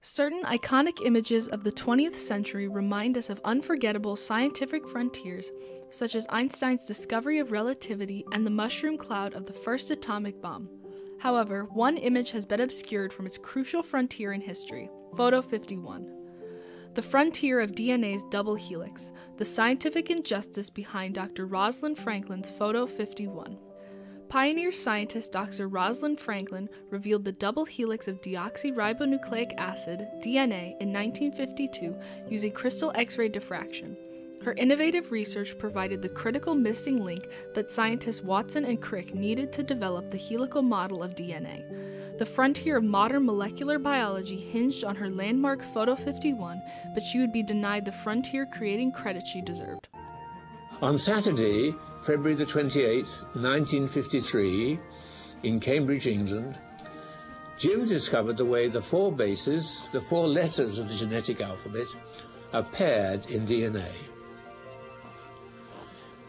Certain iconic images of the 20th century remind us of unforgettable scientific frontiers, such as Einstein's discovery of relativity and the mushroom cloud of the first atomic bomb. However, one image has been obscured from its crucial frontier in history Photo 51. The frontier of DNA's double helix, the scientific injustice behind Dr. Rosalind Franklin's Photo 51. Pioneer scientist Dr. Rosalind Franklin revealed the double helix of deoxyribonucleic acid, DNA, in 1952 using crystal X ray diffraction. Her innovative research provided the critical missing link that scientists Watson and Crick needed to develop the helical model of DNA. The frontier of modern molecular biology hinged on her landmark Photo 51, but she would be denied the frontier creating credit she deserved. On Saturday, February the 28th, 1953, in Cambridge, England, Jim discovered the way the four bases, the four letters of the genetic alphabet, are paired in DNA.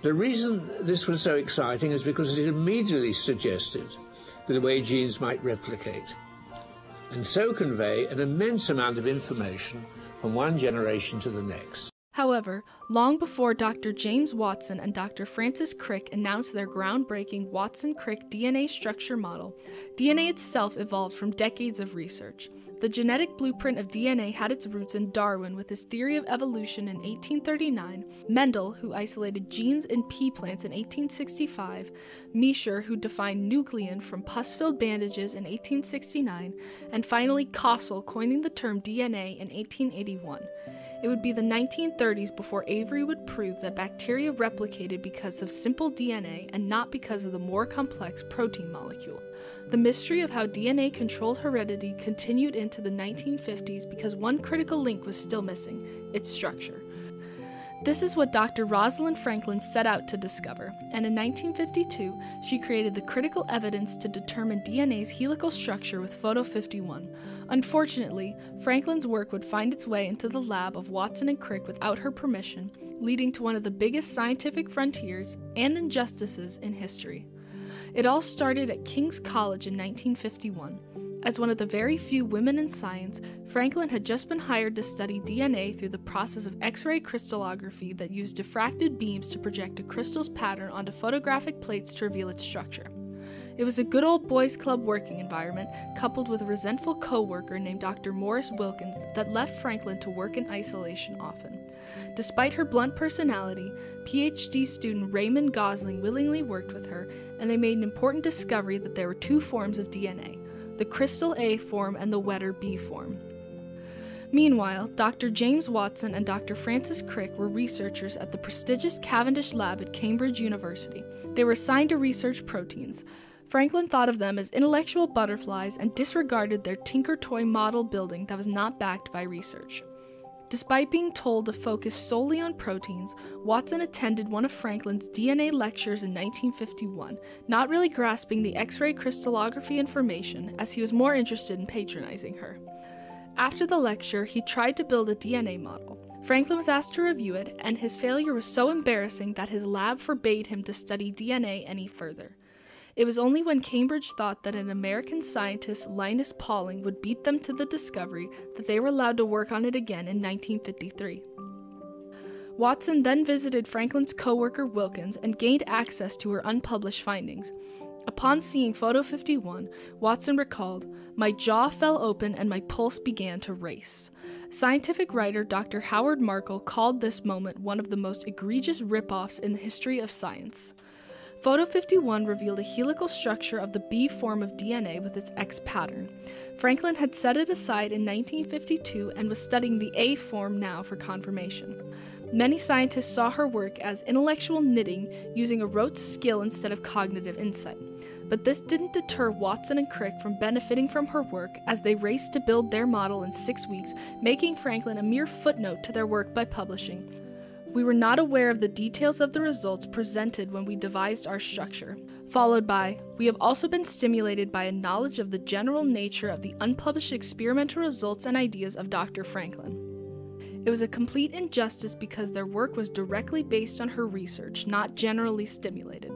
The reason this was so exciting is because it immediately suggested that the way genes might replicate and so convey an immense amount of information from one generation to the next. However, long before Dr. James Watson and Dr. Francis Crick announced their groundbreaking Watson Crick DNA structure model, DNA itself evolved from decades of research. The genetic blueprint of DNA had its roots in Darwin with his theory of evolution in 1839, Mendel, who isolated genes in pea plants in 1865, Miescher, who defined nuclein from pus filled bandages in 1869, and finally Kossel coining the term DNA in 1881. It would be the 1930s before Avery would prove that bacteria replicated because of simple DNA and not because of the more complex protein molecule. The mystery of how DNA controlled heredity continued into the 1950s because one critical link was still missing its structure. This is what Dr. Rosalind Franklin set out to discover, and in 1952, she created the critical evidence to determine DNA's helical structure with Photo 51. Unfortunately, Franklin's work would find its way into the lab of Watson and Crick without her permission, leading to one of the biggest scientific frontiers and injustices in history. It all started at King's College in 1951. As one of the very few women in science, Franklin had just been hired to study DNA through the process of X ray crystallography that used diffracted beams to project a crystal's pattern onto photographic plates to reveal its structure. It was a good old boys' club working environment, coupled with a resentful co worker named Dr. Maurice Wilkins, that left Franklin to work in isolation often. Despite her blunt personality, PhD student Raymond Gosling willingly worked with her, and they made an important discovery that there were two forms of DNA the crystal A form and the wetter B form. Meanwhile, Dr. James Watson and Dr. Francis Crick were researchers at the prestigious Cavendish Lab at Cambridge University. They were assigned to research proteins. Franklin thought of them as intellectual butterflies and disregarded their tinker toy model building that was not backed by research. Despite being told to focus solely on proteins, Watson attended one of Franklin's DNA lectures in 1951, not really grasping the X ray crystallography information as he was more interested in patronizing her. After the lecture, he tried to build a DNA model. Franklin was asked to review it, and his failure was so embarrassing that his lab forbade him to study DNA any further. It was only when Cambridge thought that an American scientist, Linus Pauling, would beat them to the discovery that they were allowed to work on it again in 1953. Watson then visited Franklin's coworker Wilkins and gained access to her unpublished findings. Upon seeing Photo 51, Watson recalled, My jaw fell open and my pulse began to race. Scientific writer Dr. Howard Markel called this moment one of the most egregious rip offs in the history of science. Photo 51 revealed a helical structure of the B form of DNA with its X pattern. Franklin had set it aside in 1952 and was studying the A form now for confirmation. Many scientists saw her work as intellectual knitting using a rote skill instead of cognitive insight. But this didn't deter Watson and Crick from benefiting from her work as they raced to build their model in six weeks, making Franklin a mere footnote to their work by publishing. We were not aware of the details of the results presented when we devised our structure. Followed by, we have also been stimulated by a knowledge of the general nature of the unpublished experimental results and ideas of Dr. Franklin. It was a complete injustice because their work was directly based on her research, not generally stimulated.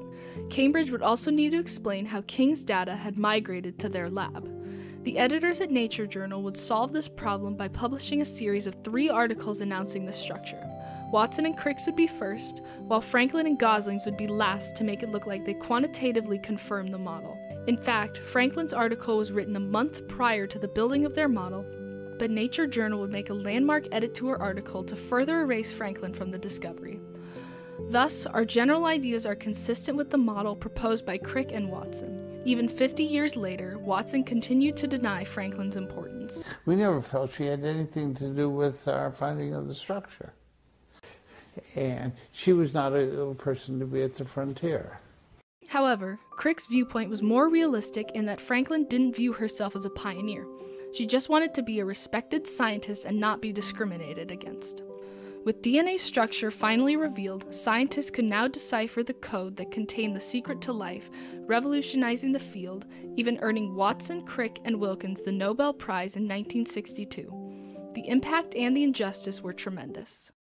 Cambridge would also need to explain how King's data had migrated to their lab. The editors at Nature Journal would solve this problem by publishing a series of three articles announcing the structure. Watson and Crick's would be first, while Franklin and Gosling's would be last to make it look like they quantitatively confirmed the model. In fact, Franklin's article was written a month prior to the building of their model, but Nature Journal would make a landmark edit to her article to further erase Franklin from the discovery. Thus, our general ideas are consistent with the model proposed by Crick and Watson. Even 50 years later, Watson continued to deny Franklin's importance. We never felt she had anything to do with our finding of the structure. And she was not a, person to be at the frontier. However, Crick's viewpoint was more realistic in that Franklin didn't view herself as a pioneer. She just wanted to be a respected scientist and not be discriminated against. With DNA structure finally revealed, scientists could now decipher the code that contained the secret to life, revolutionizing the field, even earning Watson, Crick, and Wilkins the Nobel Prize in 1962. The impact and the injustice were tremendous.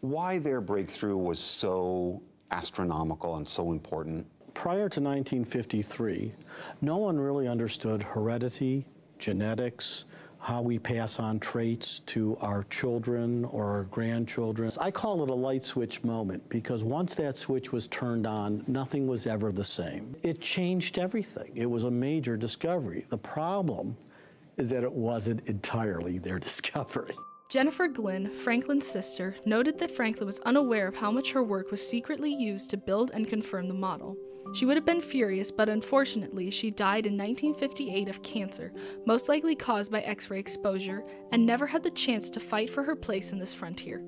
Why their breakthrough was so astronomical and so important prior to 1953, no one really understood heredity, genetics, how we pass on traits to our children or our grandchildren. I call it a light switch moment because once that switch was turned on, nothing was ever the same. It changed everything. It was a major discovery. The problem is that it wasn't entirely their discovery. Jennifer Glynn, Franklin's sister, noted that Franklin was unaware of how much her work was secretly used to build and confirm the model. She would have been furious, but unfortunately, she died in 1958 of cancer, most likely caused by X ray exposure, and never had the chance to fight for her place in this frontier.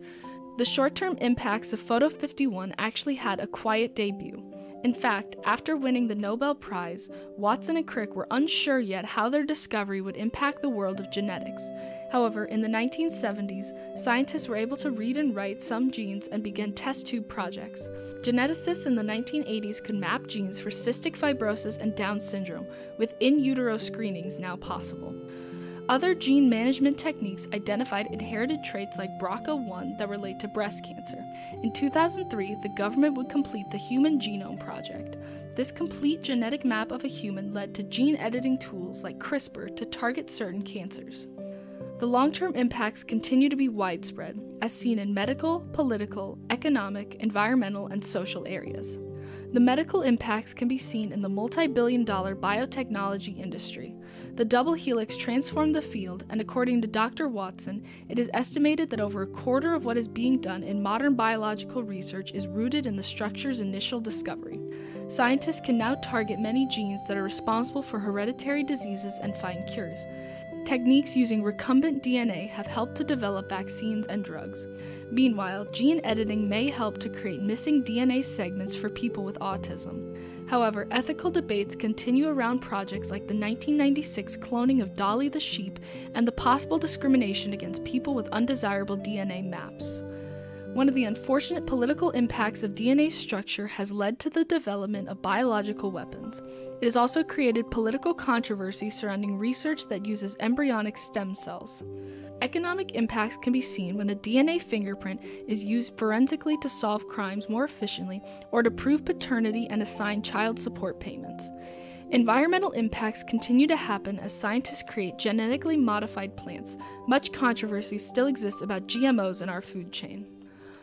The short term impacts of Photo 51 actually had a quiet debut. In fact, after winning the Nobel Prize, Watson and Crick were unsure yet how their discovery would impact the world of genetics. However, in the 1970s, scientists were able to read and write some genes and begin test tube projects. Geneticists in the 1980s could map genes for cystic fibrosis and Down syndrome, with in utero screenings now possible. Other gene management techniques identified inherited traits like BRCA1 that relate to breast cancer. In 2003, the government would complete the Human Genome Project. This complete genetic map of a human led to gene editing tools like CRISPR to target certain cancers. The long term impacts continue to be widespread, as seen in medical, political, economic, environmental, and social areas. The medical impacts can be seen in the multi billion dollar biotechnology industry. The double helix transformed the field, and according to Dr. Watson, it is estimated that over a quarter of what is being done in modern biological research is rooted in the structure's initial discovery. Scientists can now target many genes that are responsible for hereditary diseases and find cures. Techniques using recombinant DNA have helped to develop vaccines and drugs. Meanwhile, gene editing may help to create missing DNA segments for people with autism. However, ethical debates continue around projects like the 1996 cloning of Dolly the sheep and the possible discrimination against people with undesirable DNA maps. One of the unfortunate political impacts of DNA structure has led to the development of biological weapons. It has also created political controversy surrounding research that uses embryonic stem cells. Economic impacts can be seen when a DNA fingerprint is used forensically to solve crimes more efficiently or to prove paternity and assign child support payments. Environmental impacts continue to happen as scientists create genetically modified plants. Much controversy still exists about GMOs in our food chain.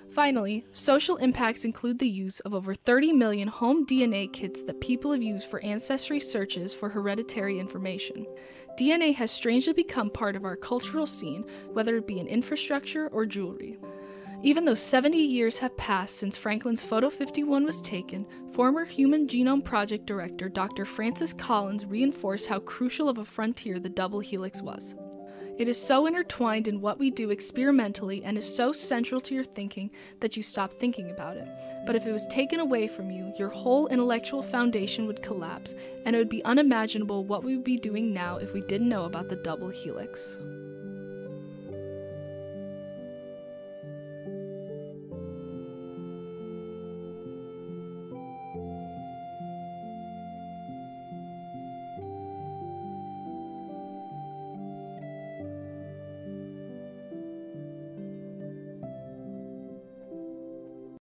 Finally, social impacts include the use of over 30 million home DNA kits that people have used for ancestry searches for hereditary information. DNA has strangely become part of our cultural scene, whether it be in infrastructure or jewelry. Even though 70 years have passed since Franklin's Photo 51 was taken, former Human Genome Project director Dr. Francis Collins reinforced how crucial of a frontier the double helix was. It is so intertwined in what we do experimentally and is so central to your thinking that you stop thinking about it. But if it was taken away from you, your whole intellectual foundation would collapse, and it would be unimaginable what we would be doing now if we didn't know about the double helix.